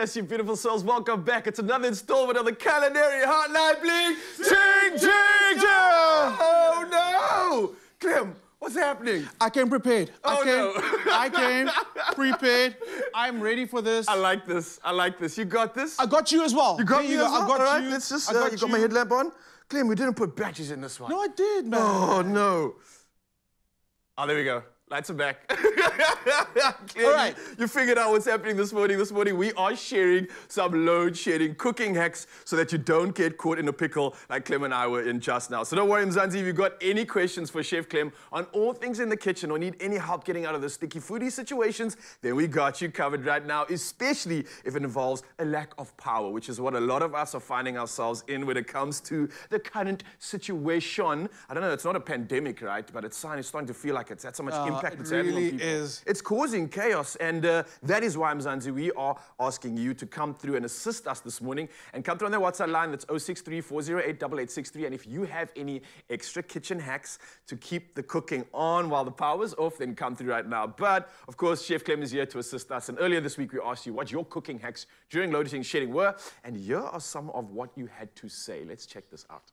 Yes, you beautiful souls, welcome back. It's another installment of the Culinary Hotline Bling. Ching, ching! Oh no! Clem, what's happening? I came prepared. Oh, I came, no. I came prepared. I'm ready for this. I like this. I like this. You got this? I got you as well. you got me as well? I got All right, you. let's just, I uh, you got my headlamp on? Clem, we didn't put batches in this one. No, I did, man. Oh no. Oh, there we go. Lights are back. All right. You figured out what's happening this morning. This morning, we are sharing some load shedding cooking hacks so that you don't get caught in a pickle like Clem and I were in just now. So don't worry, Mzansi, if you've got any questions for Chef Clem on all things in the kitchen or need any help getting out of the sticky foodie situations, then we got you covered right now, especially if it involves a lack of power, which is what a lot of us are finding ourselves in when it comes to the current situation. I don't know, it's not a pandemic, right? But it's starting, it's starting to feel like it's had so much impact It it's having on really people. is. It's causing chaos, and uh, that is why, Mzansi, we are asking you to come through and assist us this morning and come through on the WhatsApp line that's 063 408 8863. And if you have any extra kitchen hacks to keep the cooking on while the power's off, then come through right now. But of course, Chef Clem is here to assist us. And earlier this week, we asked you what your cooking hacks during loading shedding were, and here are some of what you had to say. Let's check this out.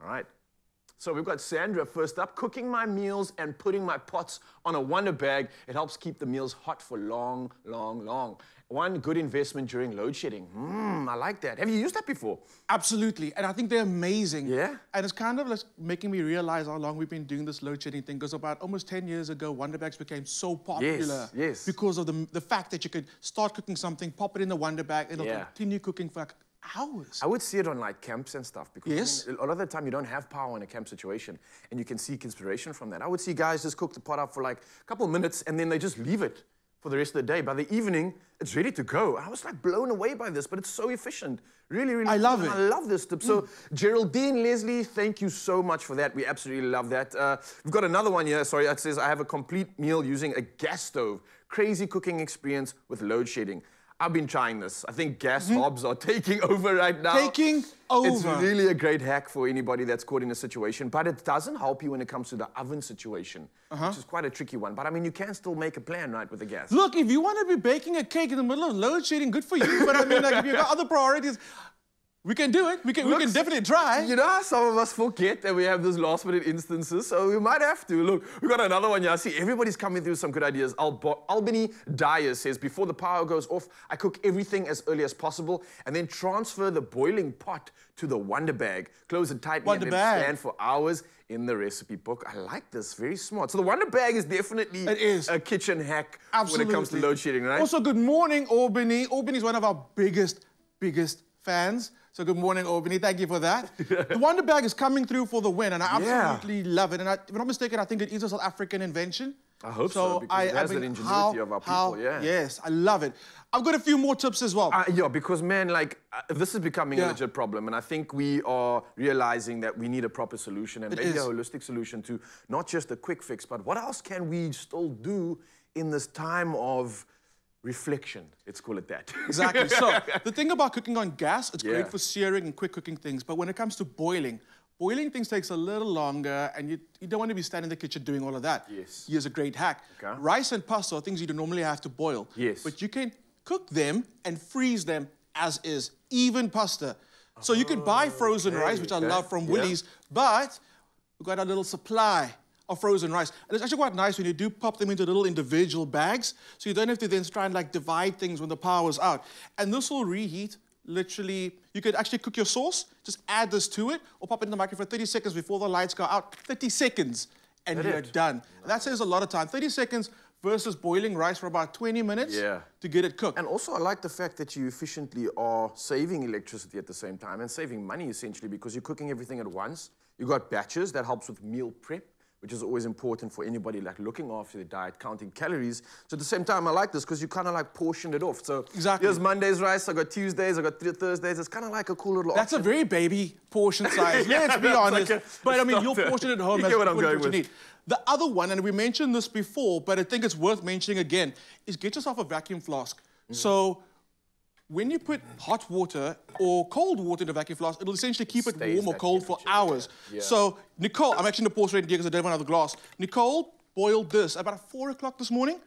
All right. So we've got Sandra first up, cooking my meals and putting my pots on a wonder bag. It helps keep the meals hot for long, long, long. One good investment during load shedding. Mmm, I like that. Have you used that before? Absolutely. And I think they're amazing. Yeah? And it's kind of like making me realize how long we've been doing this load shedding thing. Because about almost 10 years ago, Wonder Bags became so popular. yes. yes. Because of the, the fact that you could start cooking something, pop it in the Wonder Bag, it'll Yeah. continue cooking for hours. I would see it on like camps and stuff because I mean, a lot of the time you don't have power in a camp situation and you can seek inspiration from that. I would see guys just cook the pot up for like a couple minutes and then they just leave it for the rest of the day. By the evening, it's ready to go. I was like blown away by this, but it's so efficient. Really, really I love and it. I love this tip. So, Geraldine Leslie, thank you so much for that. We absolutely love that. Uh, we've got another one here. Sorry, it says I have a complete meal using a gas stove. Crazy cooking experience with load shedding. I've been trying this. I think gas hobs are taking over right now. Taking over. It's really a great hack for anybody that's caught in a situation, but it doesn't help you when it comes to the oven situation, Uh-huh. which is quite a tricky one. But I mean, you can still make a plan, right, with the gas. Look, if you want to be baking a cake in the middle of load shedding, good for you. But I mean, like, if you've got other priorities, we can do it. We can, we can definitely try. You know, how some of us forget that we have those last minute instances, so we might have to. Look, we got another one here. I see everybody's coming through some good ideas. Albo- Albany Dyer says, before the power goes off, I cook everything as early as possible and then transfer the boiling pot to the wonder bag. Close it tightly Wonder and then bag. stand for hours in the recipe book. I like this. Very smart. So the wonder bag is definitely It is. a kitchen hack Absolutely. when it comes to load shedding, right? Also, good morning, Albany. Albany is one of our biggest, biggest fans. So good morning, Albany. Thank you for that. the Wonder Bag is coming through for the win, and I Yeah. absolutely love it. And I, if I'm not mistaken, I think it is a South African invention. I hope so, because it has that ingenuity of our people, yeah. Yes, I love it. I've got a few more tips as well. Uh, yeah, because man, like uh, this is becoming a legit problem, and I think we are realizing that we need a proper solution and It maybe a holistic solution to not just a quick fix, but what else can we still do in this time of reflection? Let's call it that. Exactly. So the thing about cooking on gas, it's Yeah. great for searing and quick cooking things. But when it comes to boiling, boiling things takes a little longer, and you, you don't want to be standing in the kitchen doing all of that. Yes. Here's a great hack. Okay. Rice and pasta are things you don't normally have to boil. Yes. But you can cook them and freeze them as is, even pasta. So you can buy frozen rice, which I okay. love from Yeah. Woolies, but we've got a little supply of frozen rice. And it's actually quite nice when you do pop them into little individual bags, so you don't have to then try and like divide things when the power's out. And this will reheat literally, you could actually cook your sauce, just add this to it, or pop it in the microwave for 30 seconds before the lights go out. 30 seconds, and That you're it? done. And that saves a lot of time. 30 seconds versus boiling rice for about 20 minutes Yeah. to get it cooked. And also, I like the fact that you efficiently are saving electricity at the same time and saving money essentially because you're cooking everything at once. You've got batches that helps with meal prep, which is always important for anybody like looking after their diet, counting calories. So at the same time, I like this because you kind of like portioned it off. So Exactly. here's Monday's rice. I got Tuesdays. I got th- Thursdays. It's kind of like a cool little. That's a very baby portion size. Yeah, Let's be honest. like a- but I mean, it's you'll not a- portion it at home you as get what I'm going you with. need. The other one, and we mentioned this before, but I think it's worth mentioning again, is get yourself a vacuum flask. Mm. So when you put hot water or cold water in a vacuum flask, it'll essentially keep it warm or cold for hours. yeah. So Nicole, I'm actually going to pour straight into because I don't have another glass. Nicole boiled this about four o'clock this morning.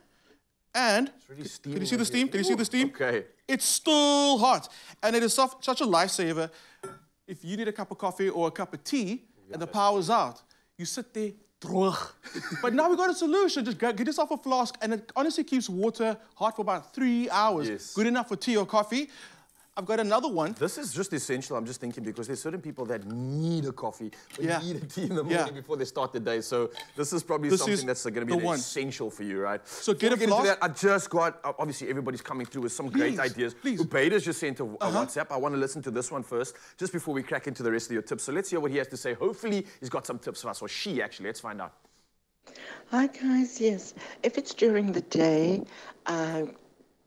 And really can you see the steam? Can you see the steam? okay. It's still hot, and it is such, such a lifesaver. If you need a cup of coffee or a cup of tea and the power's out, you sit there. Droog. but now we've got a solution. Just get get yourself a flask, and it honestly keeps water hot for about three hours. Yes. Good enough for tea or coffee. I've got another one. This is just essential. I'm just thinking because there's certain people that need a coffee, or Yeah. need a tea in the Yeah. morning before they start the day. So this is probably This something is that's going to be one. essential for you, right? So get Before a into flask. that, I just got uh, obviously everybody's coming through with some great ideas. please. Ubaida's just sent a, a WhatsApp. I want to listen to this one first, just before we crack into the rest of your tips. So let's hear what he has to say. Hopefully he's got some tips for us, or she actually. Let's find out. Hi guys, yes. If it's during the day, I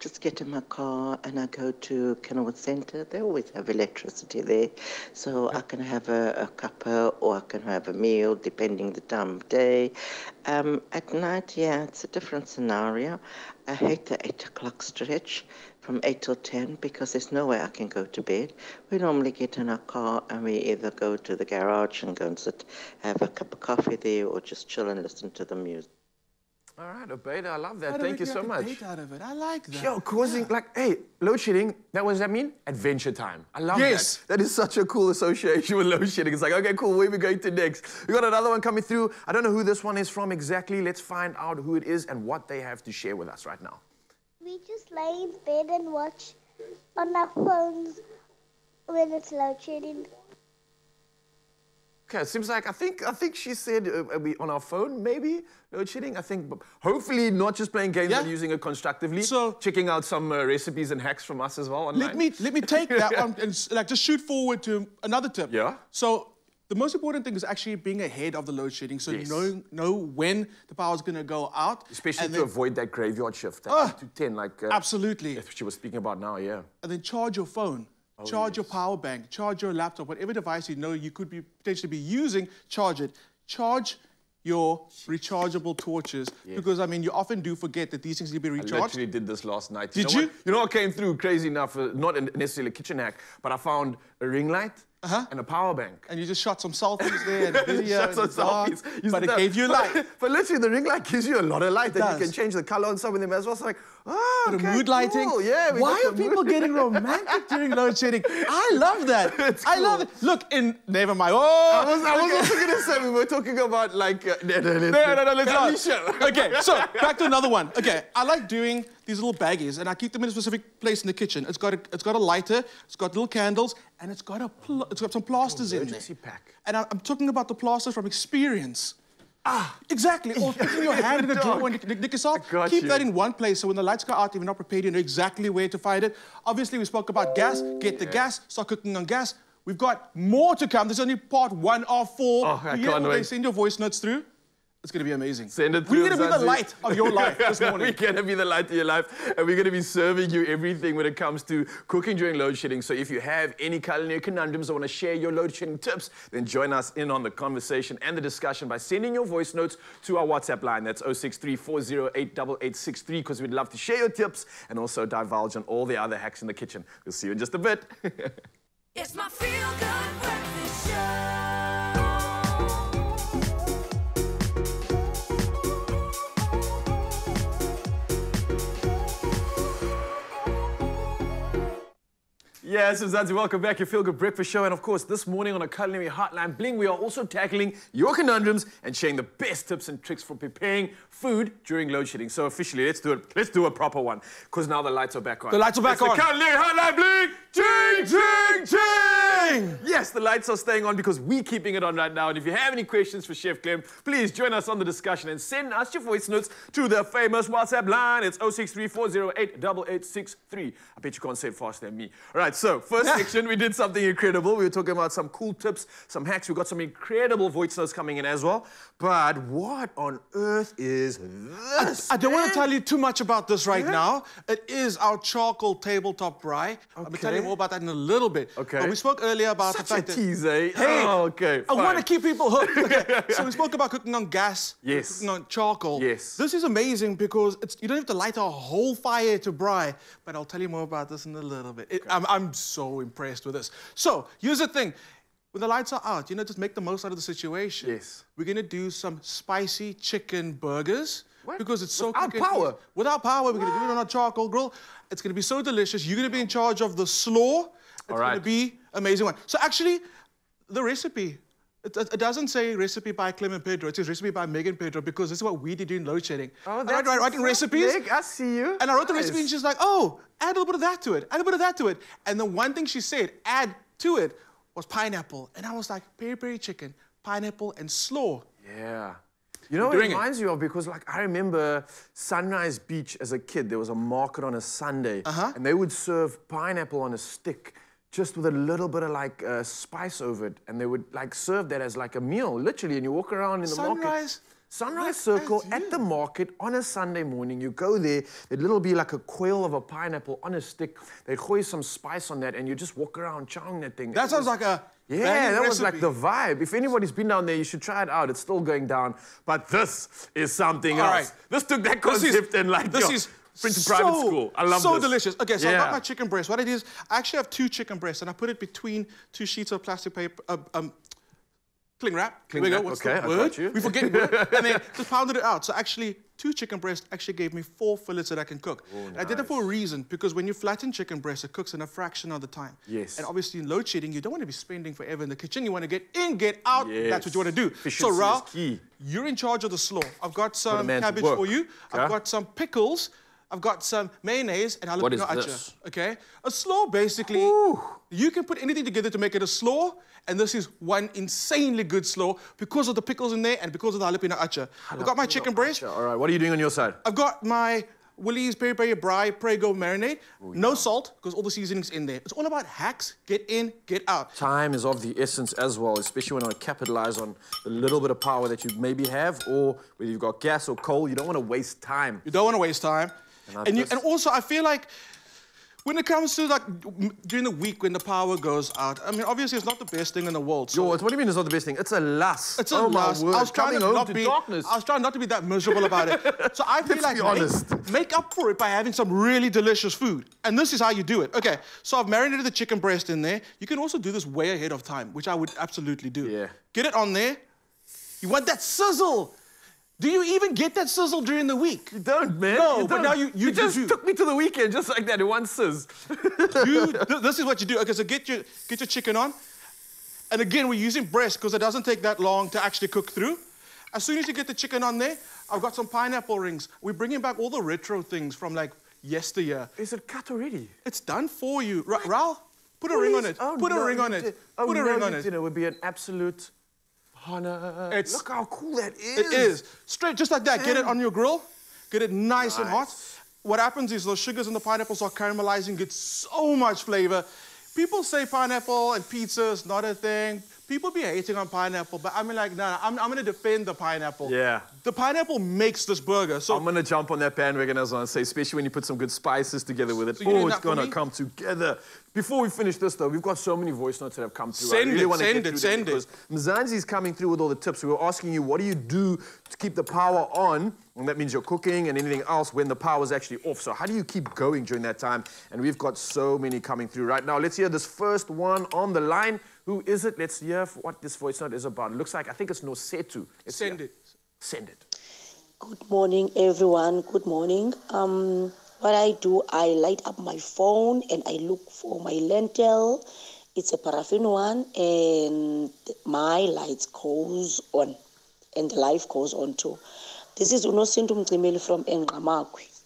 just get in my car and I go to Kenilworth Centre. They always have electricity there. So I can have a, a cuppa or I can have a meal depending the time of day. Um, at night, yeah, it's a different scenario. I hate the 8 o'clock stretch from 8 till 10 because there's no way I can go to bed. We normally get in our car and we either go to the garage and go and sit, have a cup of coffee there or just chill and listen to the music. All right, Ubaida, I love that. How Thank you so a much. date out of it. I like that. Yo, causing like, hey, load shedding. That what does that mean? Adventure time. I love that. Yes. that. That is such a cool association with load shedding. It's like, okay, cool. Where are we going to next? We got another one coming through. I don't know who this one is from exactly. Let's find out who it is and what they have to share with us right now. We just lay in bed and watch on our phones when it's load shedding. Okay, it seems like I think I think she said uh, we on our phone maybe load shedding. I think hopefully not just playing games Yeah. but using it constructively. So- checking out some uh, recipes and hacks from us as well online. Let me let me take that one and like just shoot forward to another tip. Yeah. So the most important thing is actually being ahead of the load shedding, so Yes. knowing know when the power is going to go out. Especially to then, avoid that graveyard shift. That 8 to 10, like uh, Absolutely. that's what she was speaking about now, yeah. And then charge your phone, Oh, charge your power bank, charge your laptop, whatever device you know you could be potentially be using, charge it. Charge your rechargeable torches because I mean you often do forget that these things need to be recharged. I literally did this last night. Did know you? What? You know what came through crazy enough? Uh, not necessarily a kitchen hack, but I found a ring light Uh-huh. and a power bank. And you just shot some selfies there and video Shots in of the dark, selfies. But it gave you light. But literally, the ring light gives you a lot of light. That you does. can change the color on some of them as well. So like, oh, The mood lighting. cool. Yeah. Why are people mood- getting romantic during load shedding? I love that. It's I love it. Look, in never mind. Oh, I was, I was also gonna say we were talking about like uh, no, no, let's- no, no, no, let's family not. show. Okay, so back to another one. Okay, I like doing these little baggies, and I keep them in a specific place in the kitchen. It's got a, it's got a lighter, it's got little candles, and it's got a, pl- it's got some plasters in there. pack. And I, I'm talking about the plasters from experience. Ah, exactly. Or putting your hand in the drawer and nick, yourself. Keep you. that in one place so when the lights go out, if you're not prepared, you know exactly where to find it. Obviously, we spoke about gas. Get the gas. Start cooking on gas. We've got more to come. This is only part one of four. Oh, I hear can't what They wait. send your voice notes through. It's going to be amazing. Send it through. We're going to be the light of your life this morning. we're going to be the light of your life, and we're going to be serving you everything when it comes to cooking during load shedding. So if you have any culinary conundrums or want to share your load shedding tips, then join us in on the conversation and the discussion by sending your voice notes to our WhatsApp line. That's 0634088863 because we'd love to share your tips and also divulge on all the other hacks in the kitchen. We'll see you in just a bit. It's my feel good breakfast show. Yes, Mzansi, welcome back. Your Feel Good Breakfast Show. And of course, this morning on a culinary hotline bling, we are also tackling your conundrums and sharing the best tips and tricks for preparing food during load shedding. So officially, let's do it. Let's do a proper one. Because now the lights are back on. The lights are back it's on. The culinary hotline bling! Ching, ching, ching! Yes, the lights are staying on because we're keeping it on right now. And if you have any questions for Chef Clem, please join us on the discussion and send us your voice notes to the famous WhatsApp line. It's 0634088863. I bet you can't say it faster than me. All right, so first section, we did something incredible. We were talking about some cool tips, some hacks. We got some incredible voice notes coming in as well. But what on earth is this? I don't want to tell you too much about this right now. It is our charcoal tabletop braai. I'll be telling you more about that in a little bit. Okay. But we spoke earlier about Such the a fact that... tease, eh? Hey, Oh, okay, I want to keep people hooked. Okay. So we spoke about cooking on gas, Yes. cooking on charcoal. Yes. This is amazing because it's, you don't have to light a whole fire to braai, but I'll tell you more about this in a little bit. It- I'm, I'm so impressed with this. So here's the thing. When the lights are out, you know, just make the most out of the situation. Yes. We're gonna do some spicy chicken burgers because it's so Without quick power? Without power, we're gonna do it on a charcoal grill. It's gonna be so delicious. You're gonna be in charge of the slaw. It's All gonna be amazing one. So actually, the recipe. It, it it doesn't say recipe by Clement Pedro. It says recipe by Megan Pedro because this is what we did in load shedding. Oh, And I write, writing recipes. Big. I see you. And I wrote the recipe, and she's like, "Oh, add a little bit of that to it. Add a little bit of that to it." And the one thing she said, "Add to it," was pineapple. And I was like, "Peri peri chicken, pineapple, and slaw." Yeah. You know what doing it it. reminds you of? Because like I remember Sunrise Beach as a kid. There was a market on a Sunday, Uh-huh. and they would serve pineapple on a stick, just with a little bit of like uh, spice over it, and they would like serve that as like a meal, literally. And you walk around in the market. Sunrise? Sunrise Circle at the market on a Sunday morning. You go there, there'd little be like a coil of a pineapple on a stick. They'd hoist some spice on that, and you just walk around chowing that thing. That It sounds was- like a yeah, that was like the vibe. If anybody's been down there, you should try it out. It's still going down. But this is something All else. right. This took that This is- concept and like this yo, is went to private so, school. I love so this. delicious. Okay, so I got my chicken breast. What it is, I actually have two chicken breasts, and I put it between two sheets of plastic paper. Uh, um, cling wrap. Cling wrap, go. What's okay, the I word? got you. We forget word, and then just pounded it out. So actually, two chicken breasts actually gave me four fillets that I can cook. And I did it for a reason because when you flatten chicken breast, it cooks in a fraction of the time. Yes. And obviously, in load shedding, you don't want to be spending forever in the kitchen. You want to get in, get out. That's what you want to do. Efficiency so is key. you're in charge of the slaw. I've got some cabbage for you. I've got some pickles. I've got some mayonnaise and jalapeno What is achar. this? Okay, a slaw basically. You can put anything together to make it a slaw, and this is one insanely good slaw because of the pickles in there and because of the jalapeno achar. I've got my chicken breast. All right, what are you doing on your side? I've got my Willie's Peri Peri Bri Prego marinade. no salt because all the seasonings in there. It's all about hacks. Get in, get out. Time is of the essence as well, especially when I capitalize on the little bit of power that you maybe have, or whether you've got gas or coal. You don't want to waste time. You don't want to waste time. I And, you, and also, I feel like when it comes to like during the week when the power goes out, I mean, obviously it's not the best thing in the world. So Yo, what do you mean it's not the best thing? It's a lust. it's a oh loss. I was trying Coming to not to be. darkness. I was trying not to be that miserable about it. So I feel Let's like be make- honest. Make, up for it by having some really delicious food, and this is how you do it. Okay, so I've marinated the chicken breast in there. You can also do this way ahead of time, which I would absolutely do. Yeah. Get it on there. You want that sizzle. Do you even get that sizzle during the week? You don't, man. No, You but don't. now you- you- you just do. took me to the weekend just like that in one sizz. you, th- this is what you do. Okay, so get your get your chicken on, and again we're using breast because it doesn't take that long to actually cook through. As soon as you get the chicken on there, I've got some pineapple rings. We're bringing back all the retro things from like yesteryear. Is it cut already? It's done for you, Raul. Put a ring on it. Oh, put no, a ring on it. Oh, put a no, ring on oh, you it. didn't. It would be an absolute honor. It's- Look how cool that is. It is. Straight, just like that. Get it on your grill. Get it nice, and hot. What happens is those sugars in the pineapples are caramelizing, get so much flavor. People say pineapple and pizza is not a thing. People be hating on pineapple, but I mean, like, nah, I'm, I'm gonna defend the pineapple. Yeah. The pineapple makes this burger. So I'm gonna jump on that bandwagon as well and say, especially when you put some good spices together with it. So oh, it's gonna come together. Before we finish this though, we've got so many voice notes that have come through. Send I really it, send it, send it. Mzansi's coming through with all the tips. We were asking you, what do you do to keep the power on? And that means you're cooking and anything else when the power's actually off. So how do you keep going during that time? And we've got so many coming through right now. Let's hear this first one on the line. Who is it? Let's hear what this voice note is about. It looks like I think it's Nosetu. Let's send hear. it. Send it. Good morning, everyone. Good morning. Um, what I do, I light up my phone and I look for my lentil. It's a paraffin one, and my lights goes on, and the life goes on too. This is Unosintu Mcimeli from Engamakwi.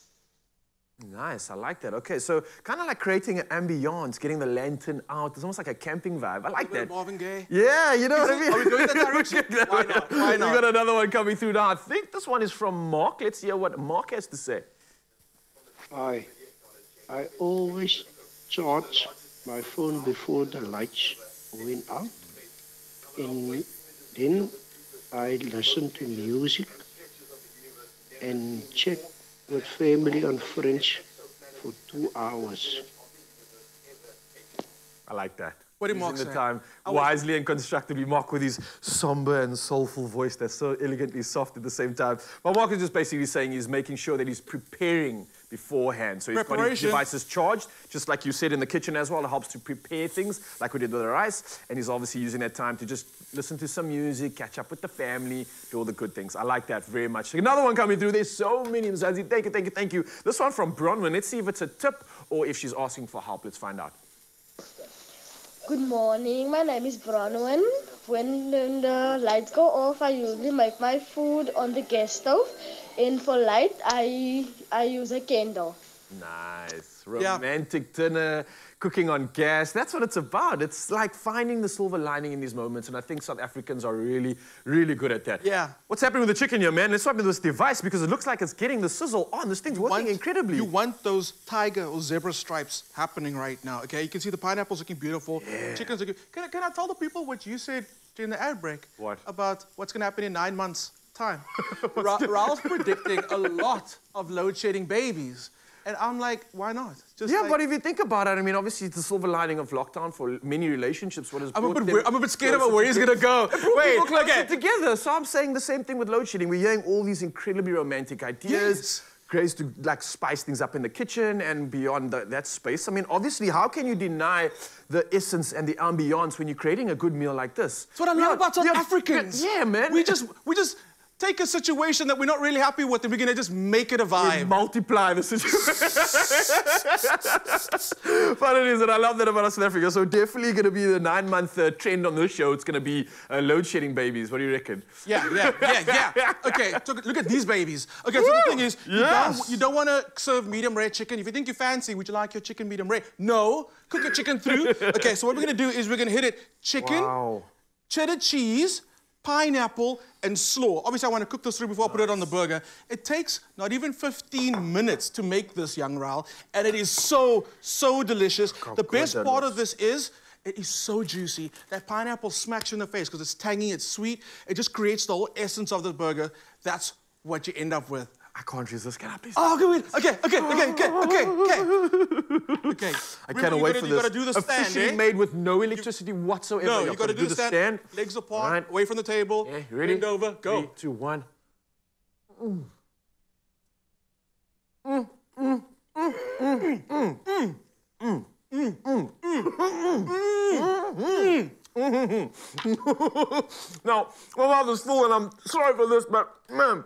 Nice, I like that. Okay, so kind of like creating an ambiance, getting the lantern out. It's almost like a camping vibe. I like bit that. of Marvin Gaye. Yeah, you know what I mean? are we going that direction? Why not? Why We got another one coming through now. I think this one is from Mark. Let's hear what Mark has to say. I, I always charge my phone before the lights went out, and then I listen to music and chat with family and friends for two hours. I like that. What did using Mark the say? time wisely and constructively. Mark with his somber and soulful voice that's so elegantly soft at the same time. But Mark is just basically saying he's making sure that he's preparing beforehand. So he's got his devices charged, just like you said in the kitchen as well. It helps to prepare things like we did with the rice. And he's obviously using that time to just listen to some music, catch up with the family, do all the good things. I like that very much. Another one coming through. There's so many, Mzansi. Thank you, thank you, thank you. This one from Bronwyn. Let's see if it's a tip or if she's asking for help. Let's find out. Good morning, my name is Bronwyn. When the lights go off, I usually make my food on the gas stove. And for light, I, I use a candle. Nice. Yeah. Romantic dinner, cooking on gas. That's what it's about. It's like finding the silver lining in these moments. And I think South Africans are really, really good at that. Yeah. What's happening with the chicken here, man? Let's start with this device because it looks like it's getting the sizzle on. This thing's working want- incredibly. You want those tiger or zebra stripes happening right now, okay? You can see the pineapples looking beautiful. Yeah. Chickens looking... Can, I- can I tell the people what you said during the ad break? What? About what's going to happen in nine months' time. Ra- Raul's predicting a lot of load shedding babies. And I'm like, why not? Just yeah, like- but if you think about it, I mean, obviously, it's the silver lining of lockdown for many relationships. What has I'm a bit I'm a bit scared about where he's gonna go. It Wait, people closer okay. together. So I'm saying the same thing with load shedding. We're hearing all these incredibly romantic ideas. Yes. Grace to like spice things up in the kitchen and beyond the, that space. I mean, obviously, how can you deny the essence and the ambiance when you're creating a good meal like this? That's what I love about South Africans. Yeah, man. We just, we just take a situation that we're not really happy with and we're gonna just make it a We vibe. multiply the situation. but it is, and I love that about South Africa. So definitely going to be the nine-month uh, trend on this show. It's going to be uh, load shedding babies. What do you reckon? Yeah, yeah, yeah, yeah. Okay, so look at these babies. Okay, so the thing is, you Yes. don't, you don't want to serve medium rare chicken. If you think you're fancy, would you like your chicken medium rare? No, cook your chicken through. Okay, so what we're gonna do is we're gonna hit it chicken, Wow. cheddar cheese, pineapple, and slaw. Obviously, I want to cook this through before I put it on the burger. It takes not even 15 minutes to make this, young Raul, and it is so, so delicious. the best part looks. of this is it is so juicy. That pineapple smacks you in the face because it's tangy, it's sweet. It just creates the whole essence of the burger. That's what you end up with. I can't resist. This. Can I please? Oh, okay, wait. Okay, okay, okay, okay, okay, okay. Okay. I Remember, cannot you wait gotta, for you this. gotta do the stand, Officially eh? made with no electricity whatsoever. No, You've you gotta do the stand. Legs apart, Right. away from the table. Yeah, you ready? Bend over, go. Three, two, one. now, my mouth is full, and I'm sorry for this, but man,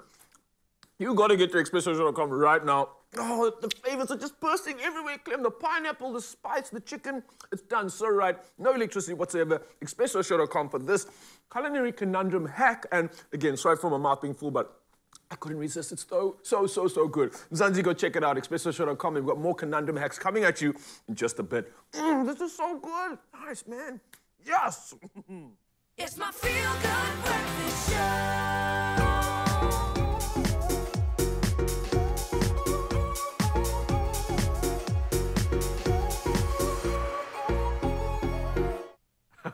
you got to get to expresso.com right now. Oh, the flavors are just bursting everywhere, Clem. The pineapple, the spice, the chicken. It's done so right. No electricity whatsoever. Expresso.com for this culinary conundrum hack. And again, sorry for my mouth being full, but I couldn't resist. It's so, so, so, so good. Zanzi, go check it out. Expresso.com. We've got more conundrum hacks coming at you in just a bit. Mm, this is so good. Nice, man. Yes. It's my feel good breakfast show.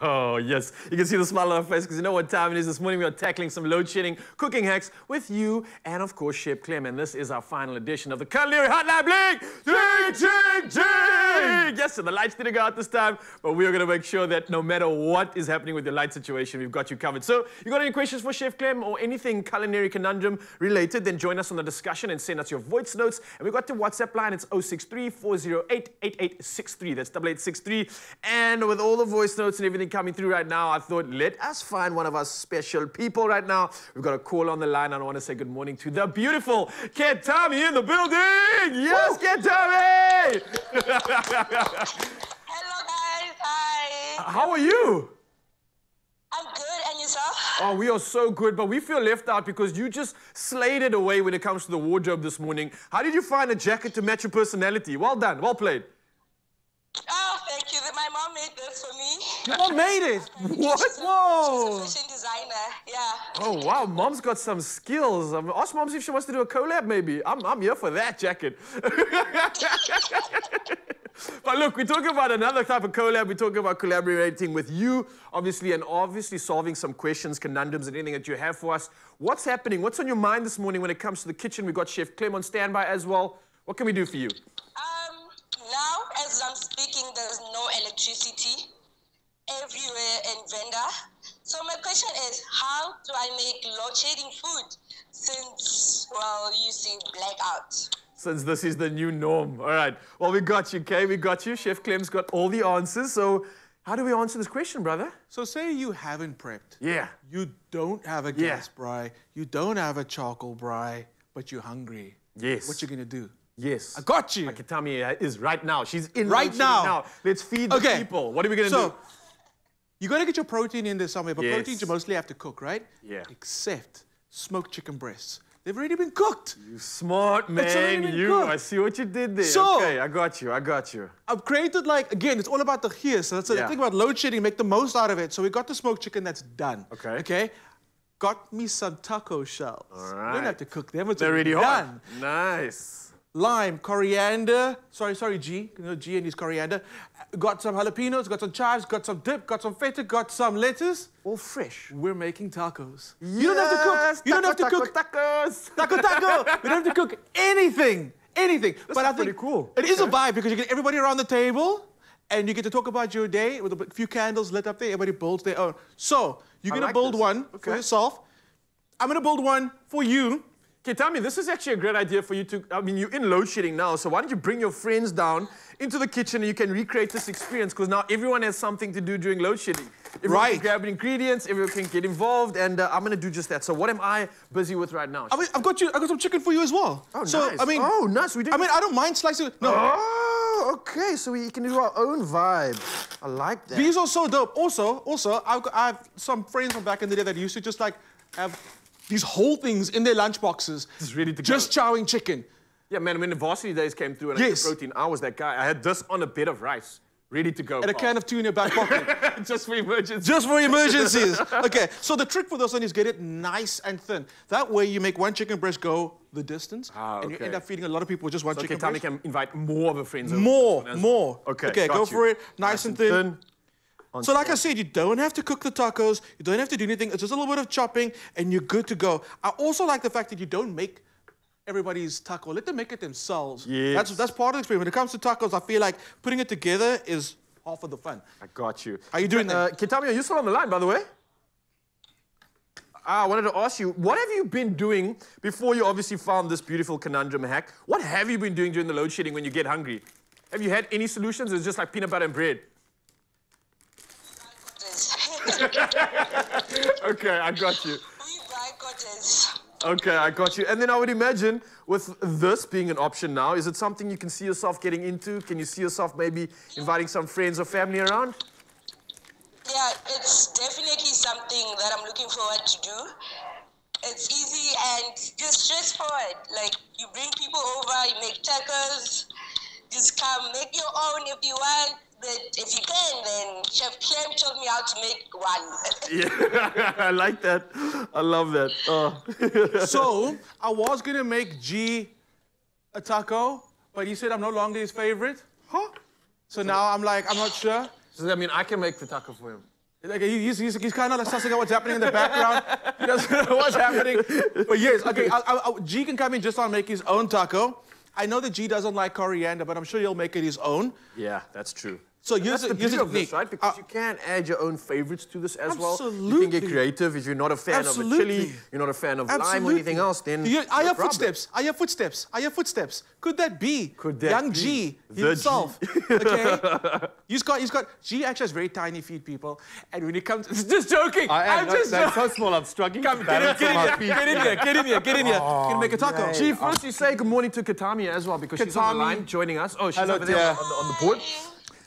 Oh, yes. You can see the smile on our face because you know what time it is. This morning we are tackling some load shedding cooking hacks with you and, of course, Chef Clem. And this is our final edition of the Culinary Hotline Bling. Ding, ding, ding! Yes, so the lights didn't go out this time, but we are going to make sure that no matter what is happening with your light situation, we've got you covered. So, you got any questions for Chef Clem or anything culinary conundrum related, then join us on the discussion and send us your voice notes. And we've got the WhatsApp line. It's 063 408 8863. That's 8863. And with all the voice notes and everything coming through right now, I thought, let us find one of our special people right now. We've got a call on the line, and I want to say good morning to the beautiful Ketami in the building. Yes, Ketami! Hello guys, hi. How are you? I'm good, and yourself? Oh, we are so good, but we feel left out because you just slayed it away when it comes to the wardrobe this morning. How did you find a jacket to match your personality? Well done, well played. Oh, thank you. My mom made this for me. Mom made it. What? She's a, Whoa. She's a fashion designer. Yeah. Oh wow, mom's got some skills. Um, ask mom if she wants to do a collab, maybe. I'm, I'm here for that jacket. but look, we're talking about another type of collab. We're talking about collaborating with you, obviously, and obviously solving some questions, conundrums, and anything that you have for us. What's happening? What's on your mind this morning when it comes to the kitchen? We've got Chef Clem on standby as well. What can we do for you? Um, now, as I'm speaking, there's no electricity. Everywhere and vendor. So my question is, how do I make load shedding food since, well, you see blackout? Since this is the new norm. All right. Well, we got you, Kay. We got you. Chef Clem's got all the answers. So, how do we answer this question, brother? So say you haven't prepped. Yeah. You don't have a Yeah. gas braai. You don't have a charcoal braai, but you're hungry. Yes. What you gonna do? Yes. I got you. Akitami uh, is right now. She's in Right load shedding now. Let's feed the Okay. people. What are we going to so, do? You gotta get your protein in there somewhere, but Yes. proteins you mostly have to cook, right? Yeah. Except smoked chicken breasts. They've already been cooked. You smart man. You. cooked. I see what you did there. So- okay, I got you. I got you. I've created like again, it's all about the here. So that's the Yeah. thing about load shedding, make the most out of it. So we got the smoked chicken that's done. Okay. Okay. Got me some taco shells. All You right. don't have to cook them. It's They're already done. hot. Nice. Lime, coriander. Sorry, sorry, G. You know, G and his coriander. Got some jalapenos, got some chives, got some dip, got some feta, got some lettuce. All fresh. We're making tacos. You don't have to cook. You don't have to taco, cook. Tacos. Taco taco. we don't have to cook anything. Anything. but I is pretty think cool. It is a vibe because you get everybody around the table and you get to talk about your day with a few candles lit up there. Everybody builds their own. So you're I gonna build this. one for yourself. I'm gonna build one for you. Okay, Tommy, this is actually a great idea for you to. I mean, you're in load shedding now, so why don't you bring your friends down into the kitchen and you can recreate this experience? Because now everyone has something to do during load shedding. Everyone Right. Can grab ingredients, everyone can get involved, and uh, I'm gonna do just that. So, what am I busy with right now? I mean, I've got you. I've got some chicken for you as well. Oh, so, nice. I mean, Oh, nice. We did- I mean, I don't mind slicing. No, Oh, okay. So we can do our own vibe. I like that. These are so dope. Also, also, I've got, I have some friends from back in the day that used to just like have these whole things in their lunchboxes. Just ready to go. Just chowing chicken. Yeah, man. When the varsity days came through and I Yes. had protein, I was that guy. I had this on a bed of rice, ready to go. And a can of two in your back pocket. just for emergency. just for emergencies. okay, so the trick for this one is get it nice and thin. That way you make one chicken breast go the distance, Ah, and you end up feeding a lot of people with just one So, okay, chicken Tommy breast. can invite more of her friends. over More, for this one as more. Okay, Okay, got go you. for it. Nice, and thin. On So like I said, you don't have to cook the tacos. You don't have to do anything. It's just a little bit of chopping, and you're good to go. I also like the fact that you don't make everybody's taco. Let them make it themselves. Yes. That's that's part of the experience. When it comes to tacos, I feel like putting it together is half of the fun. I got you. How you doing uh, there? Kitami, are you still on the line, by the way? Ah, I wanted to ask you, what have you been doing before you obviously found this beautiful conundrum hack? What have you been doing during the load shedding when you get hungry? Have you had any solutions? It's just like peanut butter and bread. Okay, I got you. we buy quarters. Okay, I got you. And then I would imagine with this being an option now, is it something you can see yourself getting into? Can you see yourself maybe inviting some friends or family around? Yeah, it's definitely something that I'm looking forward to do. It's easy and just straightforward. Like you bring people over, you make tacos. Just come, make your own if you want. But if you can, then Chef Clem told me how to make one. Yeah, I like that. I love that. Oh. so I was gonna make G a taco, but he said I'm no longer his favorite. Huh? So now I'm like, I'm not sure. Does that mean I can make the taco for him? Like he's, he's, he's kind of like sussing out what's happening in the background. he doesn't know what's happening. But yes, okay, I, I, I- G can come in just on make his own taco. I know that G doesn't like coriander, but I'm sure he'll make it his own. Yeah, that's true. So And here's that's a- the here's beauty of this, right? Because Uh, you can add your own favorites to this as well. You can Absolutely. get creative if you're not a fan of a chili, you're not a fan of lime or anything else. Then You- I no hear problem. footsteps. I hear footsteps. I hear footsteps. Could that be Could that young be G the G? himself? okay. He's got. He's got. G actually has very tiny feet, people. And when he comes, just joking. I am. I'm no, just that's joking. so small. I'm struggling Come, get in, get in my here, feet. get in here, get in here, get in here. Can make a taco. Gee, first you say good morning to Katami as well because she's on the line joining us. Oh, she's Hello, over there on the, on the board.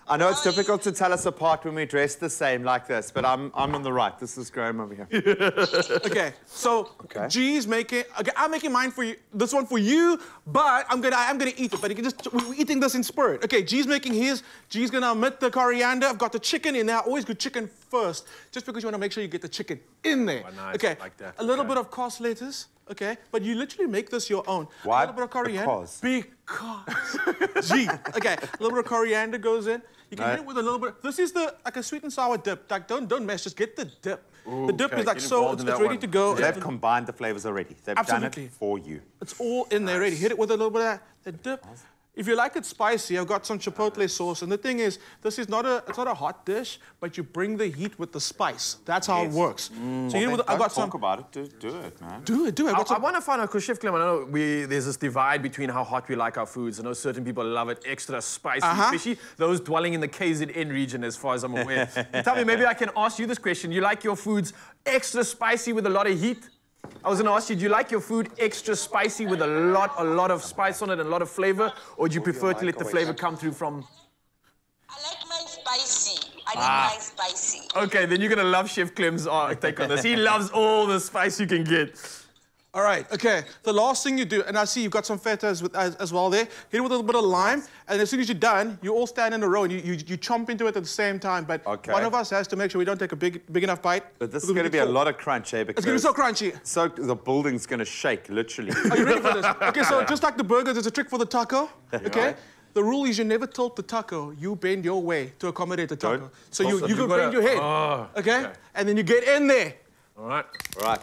I know it's difficult to tell us apart when we dress the same like this, but I'm I'm on the right. This is Graham over here. Okay, so Okay. G's making. Okay, I'm making mine for you. This one for you, but I'm gonna. I'm gonna eat it. But you can just. We're eating this in spirit. Okay, G's making his. G's gonna omit the coriander. I've got the chicken in there. I always go chicken first, just because you wanna make sure you get the chicken in there. Oh, nice. Okay, Like that. a little Okay. bit of cos lettuce. Okay, but you literally make this your own. Why A little bit of coriander. because? Because. G. Okay, a little bit of coriander goes in. You can Right. hit it with a little bit. This is the like a sweet and sour dip. Like don't don't mess. Just get the dip. the dip okay, is like get so. It's, it's ready one. to go. They've combined the flavors already. They've done it for you. It's all in there already. Hit it with a little bit of that. The dip. If you like it spicy, I've got some chipotle sauce. And the thing is, this is not a it's not a hot dish, but you bring the heat with the spice. That's how it works. So Well, here then with, I've don't got some. talk about it. Do, do it, man. Do it, do it. I've I, got some- want to find out, because Chef Clem, I know we, there's this divide between how hot we like our foods. I know certain people love it extra spicy, Uh-huh. especially those dwelling in the KZN region, as far as I'm aware. Tell me, maybe I can ask you this question. You like your foods extra spicy with a lot of heat? I was going to ask you, do you like your food extra spicy with a lot, a lot of spice on it and a lot of flavor, or do you prefer to let the flavor come through from? I like mine spicy. I like Ah. mine spicy. Okay, then you're gonna love Chef Clem's uh, take on this. He loves all the spice you can get. All right, okay. The last thing you do, and I see you've got some fetas with, as, as well there. Hit it with a little bit of lime, and as soon as you're done, you all stand in a row and you, you, you chomp into it at the same time. But Okay. one of us has to make sure we don't take a big, big enough bite. But this is going to get be a lot of crunch, eh? It's going to be so crunchy. So the building's going to shake, literally. Are you ready for this? Okay, so just like the burgers, there's a trick for the taco. Okay? The rule is you never tilt the taco. You bend your way to accommodate the taco. Don't. So you, you you go bend your head. Oh, okay? okay. And then you get in there. All right. All right.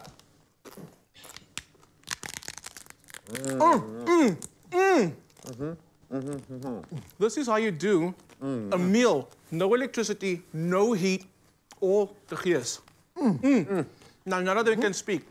This is how you do a meal. No electricity, no heat, all the gears. Now, none of them can speak.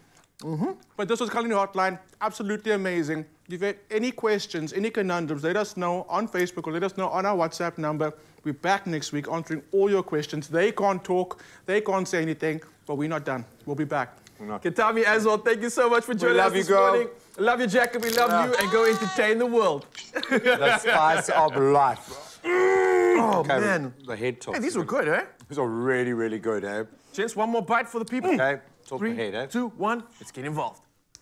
But this was Culinary Hotline. Absolutely amazing. If you've had any questions, any conundrums, let us know on Facebook or let us know on our WhatsApp number. We're back next week answering all your questions. They can't talk, they can't say anything, but we're not done. We'll be back. Katami as well, thank you so much for joining love us you, this girl. morning. Love you, Jacob. We love you, and go entertain the world. The spice of life. Oh, Okay, man. The head talk. Hey, these were good, eh? These are really, really good, eh? Gents, one more bite for the people. Okay, talk Three, the head, eh? two, one. Let's get involved.